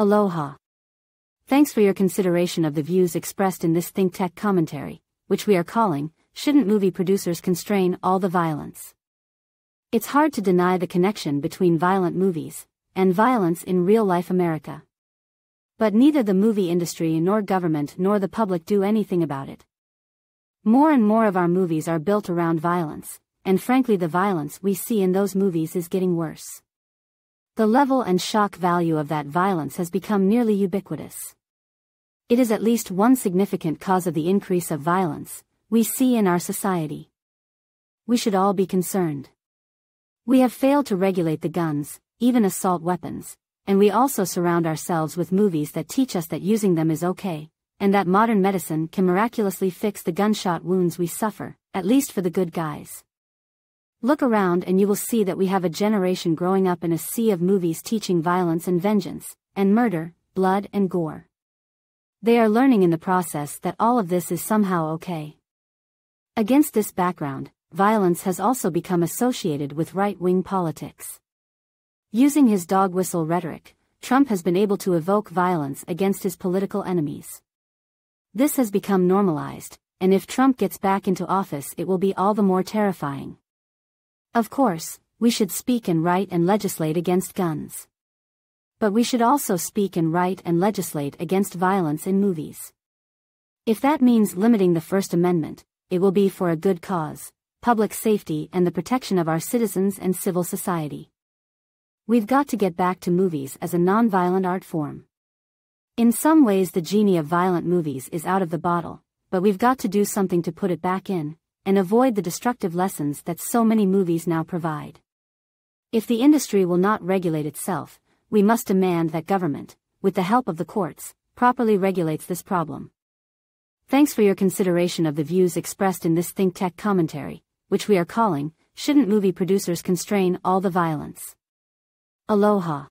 Aloha. Thanks for your consideration of the views expressed in this Think Tech commentary, which we are calling, Shouldn't Movie Producers Constrain All the Violence? It's hard to deny the connection between violent movies and violence in real life America. But neither the movie industry nor government nor the public do anything about it. More and more of our movies are built around violence, and frankly, the violence we see in those movies is getting worse. The level and shock value of that violence has become nearly ubiquitous. It is at least one significant cause of the increase of violence we see in our society. We should all be concerned. We have failed to regulate the guns, even assault weapons, and we also surround ourselves with movies that teach us that using them is okay, and that modern medicine can miraculously fix the gunshot wounds we suffer, at least for the good guys. Look around and you will see that we have a generation growing up in a sea of movies teaching violence and vengeance, and murder, blood and gore. They are learning in the process that all of this is somehow okay. Against this background, violence has also become associated with right-wing politics. Using his dog whistle rhetoric, Trump has been able to evoke violence against his political enemies. This has become normalized, and if Trump gets back into office it will be all the more terrifying. Of course, we should speak and write and legislate against guns. But we should also speak and write and legislate against violence in movies. If that means limiting the First Amendment, it will be for a good cause, public safety and the protection of our citizens and civil society. We've got to get back to movies as a non-violent art form. In some ways the genie of violent movies is out of the bottle, but we've got to do something to put it back in, and avoid the destructive lessons that so many movies now provide. If the industry will not regulate itself, we must demand that government, with the help of the courts, properly regulates this problem. Thanks for your consideration of the views expressed in this Think Tech commentary, which we are calling, Shouldn't Movie Producers Constrain All the Violence? Aloha.